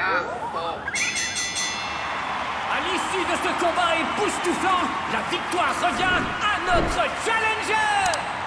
À l'issue de ce combat époustouflant, la victoire revient à notre challenger!